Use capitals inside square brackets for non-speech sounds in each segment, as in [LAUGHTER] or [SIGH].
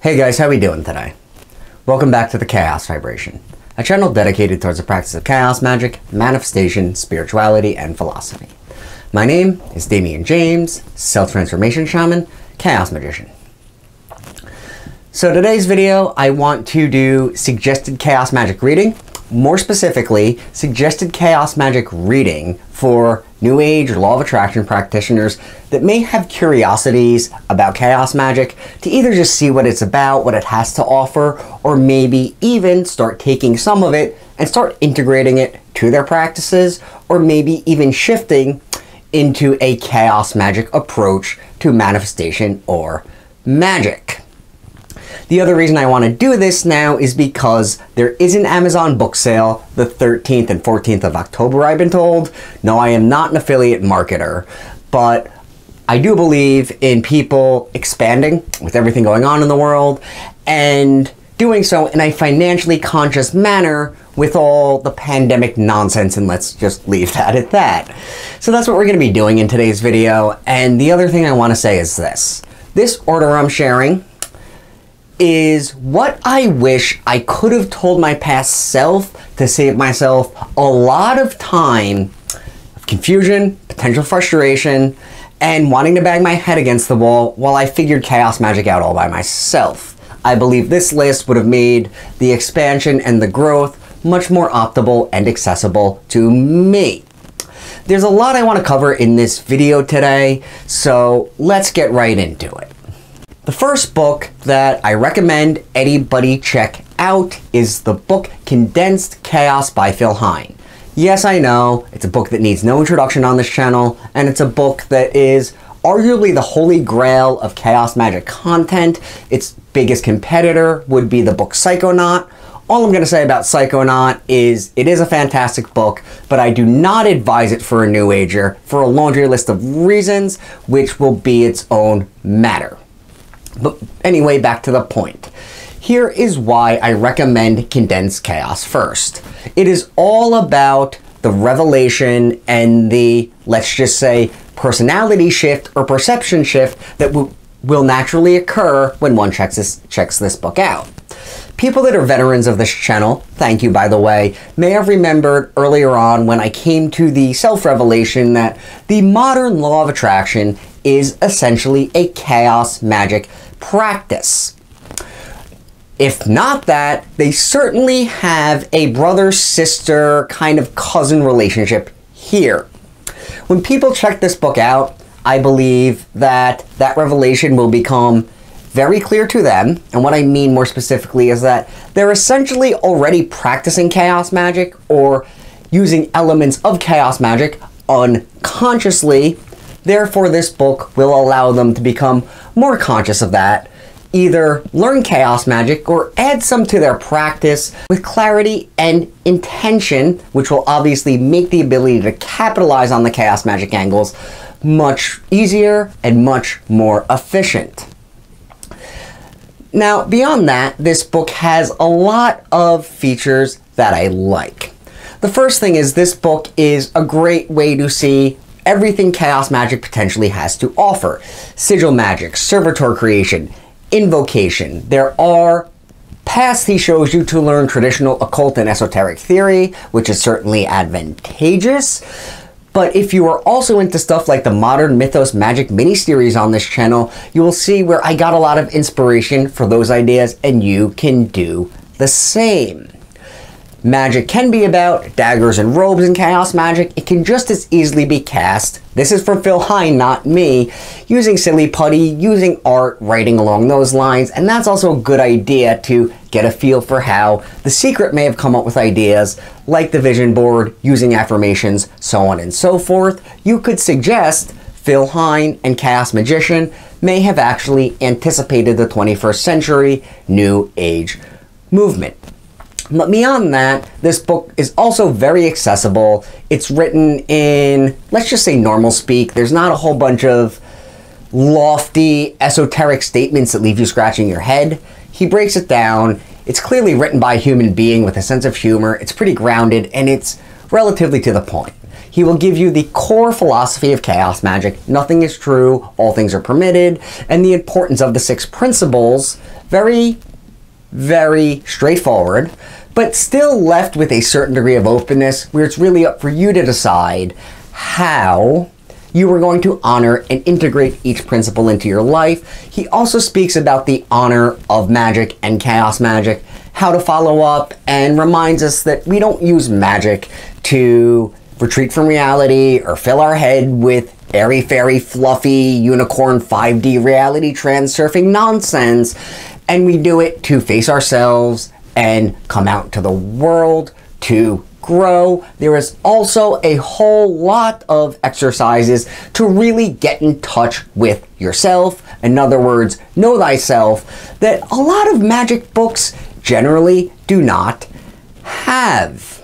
Hey guys, how are we doing today? Welcome back to the Chaos Vibration, a channel dedicated towards the practice of chaos magic, manifestation, spirituality, and philosophy. My name is Damian James, self-transformation shaman, chaos magician. So today's video, I want to do suggested chaos magic reading more specifically, suggested chaos magic reading for New Age or Law of Attraction practitioners that may have curiosities about chaos magic to either just see what it's about, what it has to offer, or maybe even start taking some of it and start integrating it to their practices, or maybe even shifting into a chaos magic approach to manifestation or magic. The other reason I want to do this now is because there is an Amazon book sale the 13th and 14th of October, I've been told. No, I am not an affiliate marketer, but I do believe in people expanding with everything going on in the world and doing so in a financially conscious manner with all the pandemic nonsense and let's just leave that at that. So that's what we're going to be doing in today's video. And the other thing I want to say is this. This order I'm sharing is what I wish I could have told my past self to save myself a lot of time of confusion, potential frustration, and wanting to bang my head against the wall while I figured chaos magic out all by myself. I believe this list would have made the expansion and the growth much more optimal and accessible to me. There's a lot I want to cover in this video today, so let's get right into it. The first book that I recommend anybody check out is the book Condensed Chaos by Phil Hine. Yes, I know, it's a book that needs no introduction on this channel, and it's a book that is arguably the holy grail of chaos magic content. Its biggest competitor would be the book Psychonaut. All I'm going to say about Psychonaut is it is a fantastic book, but I do not advise it for a new ager for a laundry list of reasons, which will be its own matter. But anyway, back to the point. Here is why I recommend Condensed Chaos first. It is all about the revelation and the, let's just say, personality shift or perception shift that will naturally occur when one checks this, checks this book out. People that are veterans of this channel, thank you by the way, may have remembered earlier on when I came to the self-revelation that the modern law of attraction is essentially a chaos magic practice. If not that, they certainly have a brother sister kind of cousin relationship here. When people check this book out, I believe that that revelation will become very clear to them. And what I mean more specifically is that they're essentially already practicing chaos magic or using elements of chaos magic unconsciously Therefore, this book will allow them to become more conscious of that, either learn chaos magic or add some to their practice with clarity and intention, which will obviously make the ability to capitalize on the chaos magic angles much easier and much more efficient. Now, beyond that, this book has a lot of features that I like. The first thing is this book is a great way to see everything Chaos Magic potentially has to offer. Sigil Magic, Servitor Creation, Invocation. There are paths he shows you to learn traditional occult and esoteric theory, which is certainly advantageous. But if you are also into stuff like the Modern Mythos Magic mini-series on this channel, you will see where I got a lot of inspiration for those ideas and you can do the same. Magic can be about daggers and robes and chaos magic. It can just as easily be cast, this is from Phil Hine, not me, using silly putty, using art, writing along those lines, and that's also a good idea to get a feel for how the secret may have come up with ideas like the vision board, using affirmations, so on and so forth. You could suggest Phil Hine and Chaos Magician may have actually anticipated the 21st century New Age movement. But beyond that, this book is also very accessible. It's written in, let's just say normal speak. There's not a whole bunch of lofty, esoteric statements that leave you scratching your head. He breaks it down. It's clearly written by a human being with a sense of humor. It's pretty grounded and it's relatively to the point. He will give you the core philosophy of chaos magic. Nothing is true, all things are permitted, and the importance of the six principles. Very, very straightforward, but still left with a certain degree of openness where it's really up for you to decide how you are going to honor and integrate each principle into your life. He also speaks about the honor of magic and chaos magic, how to follow up, and reminds us that we don't use magic to retreat from reality or fill our head with airy fairy fluffy unicorn 5D reality transurfing nonsense and we do it to face ourselves and come out to the world to grow. There is also a whole lot of exercises to really get in touch with yourself. In other words, know thyself that a lot of magic books generally do not have.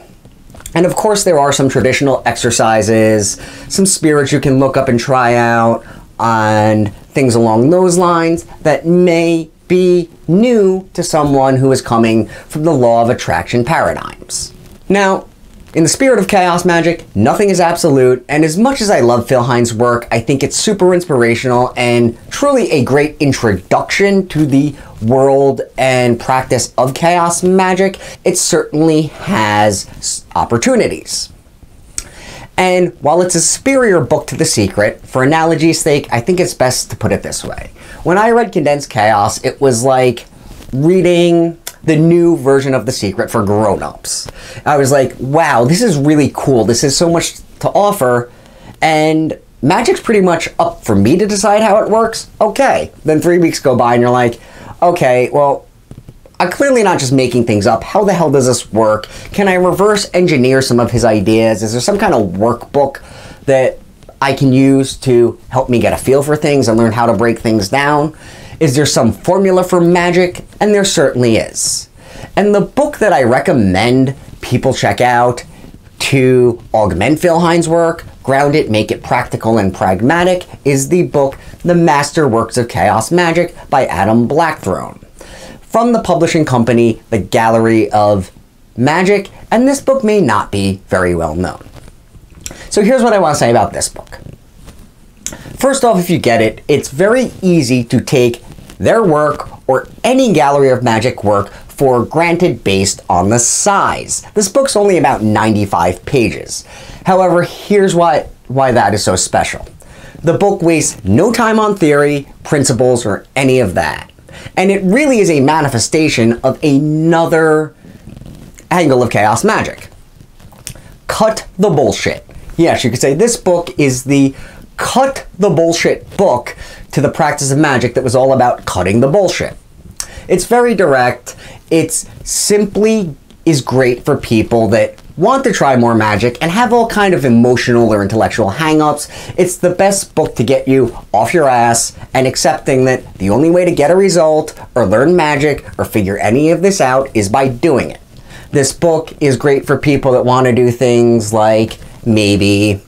And of course, there are some traditional exercises, some spirits you can look up and try out, and things along those lines that may be new to someone who is coming from the law of attraction paradigms. Now, in the spirit of chaos magic, nothing is absolute, and as much as I love Phil Hine's work, I think it's super inspirational and truly a great introduction to the world and practice of chaos magic. It certainly has opportunities. And while it's a superior book to The Secret, for analogy's sake, I think it's best to put it this way. When I read Condensed Chaos, it was like reading the new version of The Secret for grown-ups. I was like, wow, this is really cool. This has so much to offer. And magic's pretty much up for me to decide how it works. Okay. Then three weeks go by and you're like, okay, well, I'm clearly not just making things up. How the hell does this work? Can I reverse engineer some of his ideas? Is there some kind of workbook that I can use to help me get a feel for things and learn how to break things down? Is there some formula for magic? And there certainly is. And the book that I recommend people check out to augment Phil Hine's work, ground it, make it practical and pragmatic, is the book The Master Works of Chaos Magic by Adam Blackthorne from the publishing company, The Gallery of Magic, and this book may not be very well known. So here's what I want to say about this book. First off, if you get it, it's very easy to take their work or any Gallery of Magic work for granted based on the size. This book's only about 95 pages. However, here's why, why that is so special. The book wastes no time on theory, principles, or any of that. And it really is a manifestation of another angle of chaos magic. Cut the bullshit. Yes, you could say this book is the cut the bullshit book to the practice of magic that was all about cutting the bullshit. It's very direct. It's simply is great for people that want to try more magic and have all kind of emotional or intellectual hangups, it's the best book to get you off your ass and accepting that the only way to get a result or learn magic or figure any of this out is by doing it. This book is great for people that want to do things like maybe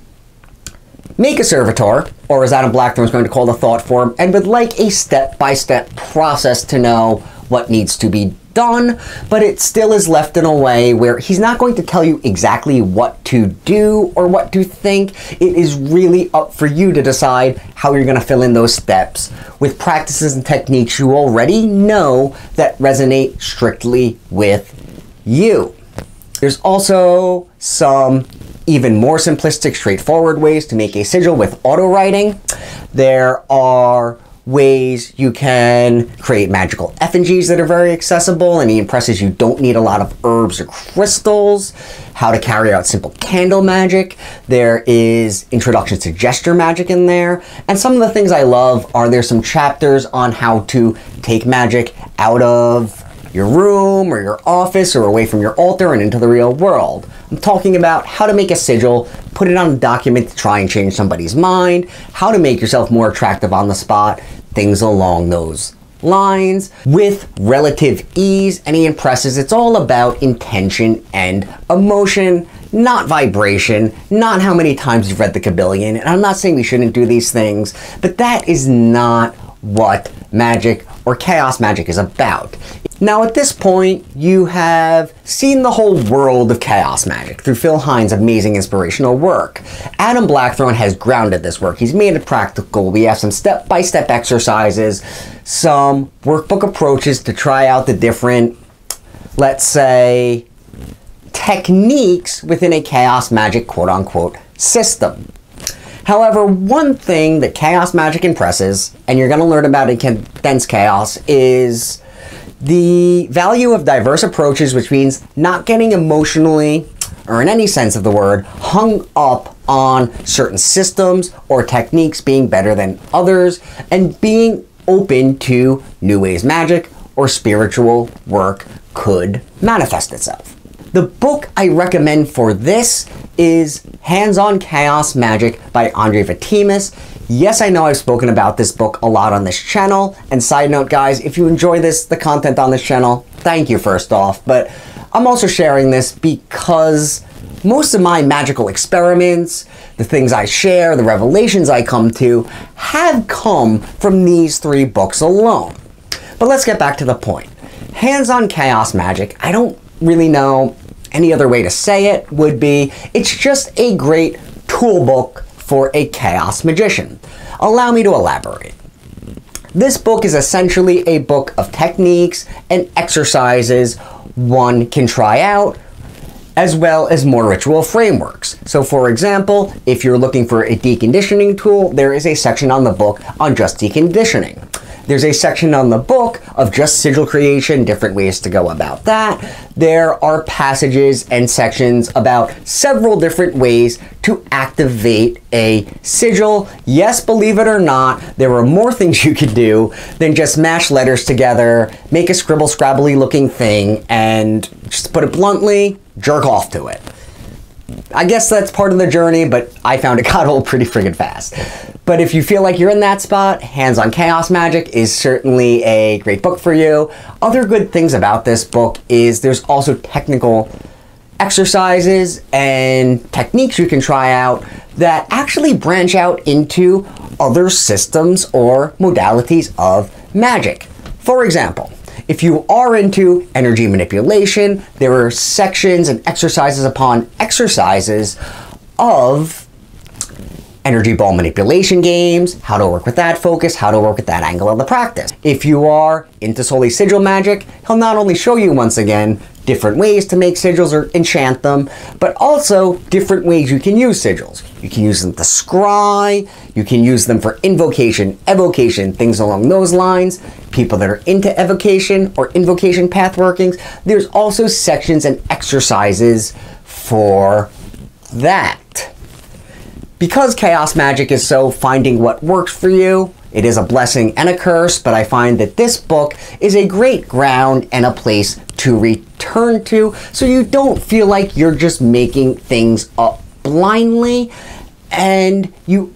make a servitor, or as Adam Blackthorne is going to call the thought form, and would like a step-by-step -step process to know what needs to be done, but it still is left in a way where he's not going to tell you exactly what to do or what to think. It is really up for you to decide how you're going to fill in those steps with practices and techniques you already know that resonate strictly with you. There's also some even more simplistic, straightforward ways to make a sigil with auto writing. There are ways you can create magical effigies that are very accessible. And he impresses you don't need a lot of herbs or crystals. How to carry out simple candle magic. There is introduction to gesture magic in there. And some of the things i love are there some chapters on how to take magic out of your room or your office or away from your altar and into the real world. I'm talking about how to make a sigil, put it on a document to try and change somebody's mind, how to make yourself more attractive on the spot, things along those lines with relative ease and he impresses it's all about intention and emotion not vibration not how many times you've read the Kybalion and i'm not saying we shouldn't do these things but that is not what magic or chaos magic is about. Now at this point, you have seen the whole world of chaos magic through Phil Hine's amazing inspirational work. Adam Blackthorne has grounded this work. He's made it practical. We have some step-by-step exercises, some workbook approaches to try out the different, let's say, techniques within a chaos magic quote-unquote system. However, one thing that chaos magic impresses, and you're going to learn about in Condensed Chaos, is the value of diverse approaches, which means not getting emotionally, or in any sense of the word, hung up on certain systems or techniques being better than others, and being open to new ways magic or spiritual work could manifest itself. The book I recommend for this is Hands on Chaos Magic by Andrieh Vitimus. Yes, I know I've spoken about this book a lot on this channel. And side note, guys, if you enjoy this, the content on this channel, thank you first off. But I'm also sharing this because most of my magical experiments, the things I share, the revelations I come to, have come from these three books alone. But let's get back to the point. Hands-on chaos magic, I don't really know any other way to say it would be, it's just a great tool book for a chaos magician. Allow me to elaborate. This book is essentially a book of techniques and exercises one can try out, as well as more ritual frameworks. So for example, if you're looking for a deconditioning tool, there is a section on the book on just deconditioning. There's a section on the book of just sigil creation, different ways to go about that. There are passages and sections about several different ways to activate a sigil. Yes, believe it or not, there are more [LAUGHS] things you could do than just mash letters together, make a scribble scrabbly looking thing, and just put it bluntly, jerk off to it. I guess that's part of the journey, but I found it [LAUGHS] got old pretty friggin' fast. But if you feel like you're in that spot, Hands on Chaos Magic is certainly a great book for you. Other good things about this book is there's also technical exercises and techniques you can try out that actually branch out into other systems or modalities of magic. For example, if you are into energy manipulation, there are sections and exercises upon exercises of energy ball manipulation games, how to work with that focus, how to work with that angle of the practice. If you are into solely sigil magic, he'll not only show you once again different ways to make sigils or enchant them, but also different ways you can use sigils. You can use them to scry, you can use them for invocation, evocation, things along those lines. People that are into evocation or invocation path workings, there's also sections and exercises for that. Because chaos magic is so finding what works for you, it is a blessing and a curse, but I find that this book is a great ground and a place to return to so you don't feel like you're just making things up blindly and you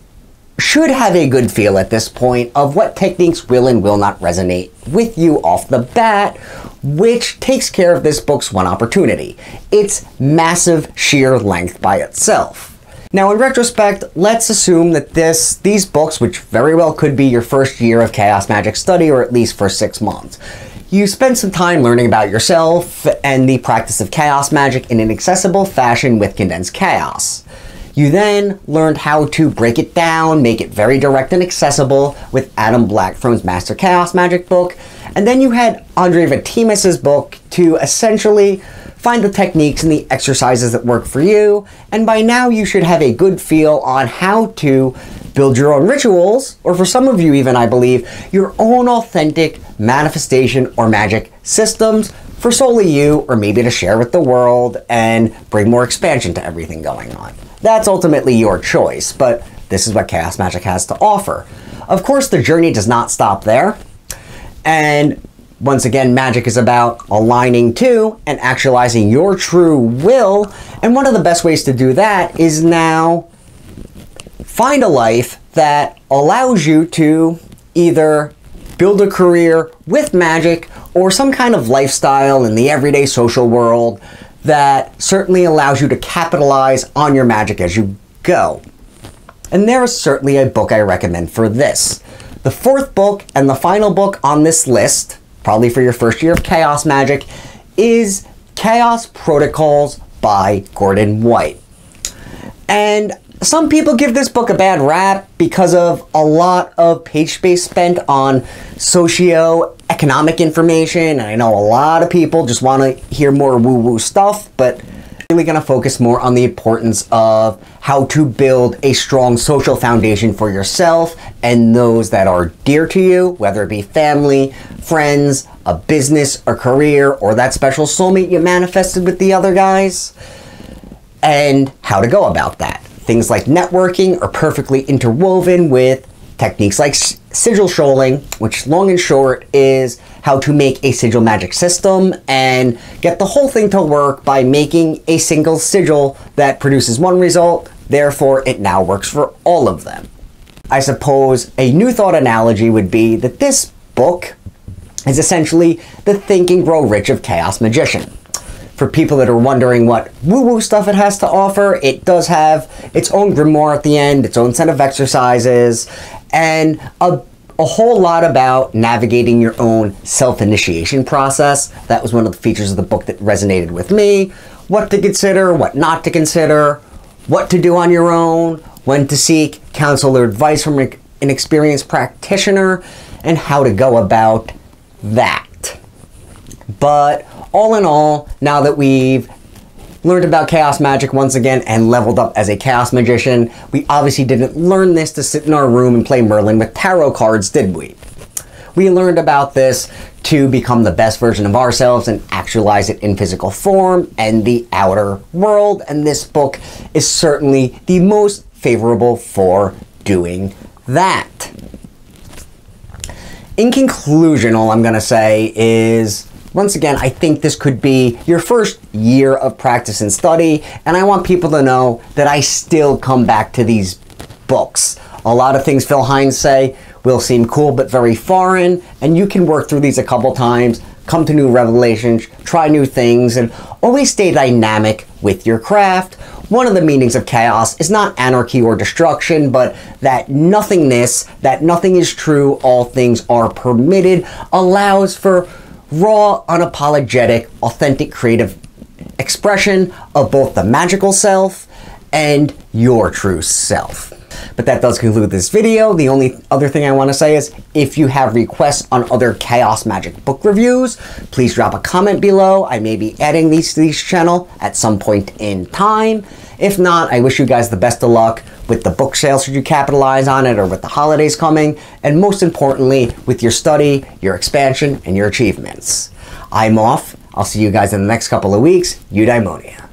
should have a good feel at this point of what techniques will and will not resonate with you off the bat, which takes care of this book's one opportunity. Its massive sheer length by itself. Now, in retrospect, let's assume that this, these books, which very well could be your first year of chaos magic study, or at least for six months, you spent some time learning about yourself and the practice of chaos magic in an accessible fashion with condensed chaos. You then learned how to break it down, make it very direct and accessible with Adam Blackthorne's Master Chaos Magic book, and then you had Andrieh Vitimus's book to essentially find the techniques and the exercises that work for you, and by now you should have a good feel on how to build your own rituals, or for some of you even, I believe, your own authentic manifestation or magic systems for solely you, or maybe to share with the world and bring more expansion to everything going on. That's ultimately your choice, but this is what Chaos Magic has to offer. Of course, the journey does not stop there. And once again, magic is about aligning to and actualizing your true will. And one of the best ways to do that is now find a life that allows you to either build a career with magic or some kind of lifestyle in the everyday social world that certainly allows you to capitalize on your magic as you go. And there is certainly a book I recommend for this. the fourth book and the final book on this list, probably for your first year of Chaos Magic, is Chaos Protocols by Gordon White. And some people give this book a bad rap because of a lot of page space spent on socio-economic information. And I know a lot of people just want to hear more woo-woo stuff, but really going to focus more on the importance of how to build a strong social foundation for yourself and those that are dear to you, whether it be family, friends, a business, a career, or that special soulmate you manifested with the other guys, and how to go about that. Things like networking are perfectly interwoven with techniques like sigil shoaling, which long and short is how to make a sigil magic system and get the whole thing to work by making a single sigil that produces one result, therefore it now works for all of them. I suppose a new thought analogy would be that this book is essentially the Think and Grow Rich of Chaos Magician. For people that are wondering what woo-woo stuff it has to offer, it does have its own grimoire at the end, its own set of exercises, and a a whole lot about navigating your own self-initiation process. That was one of the features of the book that resonated with me. What to consider, what not to consider, what to do on your own, when to seek counsel or advice from an experienced practitioner, and how to go about that. But all in all, now that we've learned about chaos magic once again and leveled up as a chaos magician. We obviously didn't learn this to sit in our room and play Merlin with tarot cards, did we? We learned about this to become the best version of ourselves and actualize it in physical form and the outer world. And this book is certainly the most favorable for doing that. In conclusion, all I'm going to say is once again, I think this could be your first year of practice and study, and I want people to know that I still come back to these books. A lot of things Phil Hines say will seem cool but very foreign, and you can work through these a couple times, come to new revelations, try new things, and always stay dynamic with your craft. One of the meanings of chaos is not anarchy or destruction, but that nothingness, that nothing is true, all things are permitted, allows for raw, unapologetic, authentic creative expression of both the magical self and your true self. But that does conclude this video. The only other thing I want to say is if you have requests on other Chaos Magic book reviews, please drop a comment below. I may be adding these to this channel at some point in time. If not, I wish you guys the best of luck with the book sales should you capitalize on it or with the holidays coming, and most importantly, with your study, your expansion, and your achievements. I'm off. I'll see you guys in the next couple of weeks. Eudaimonia.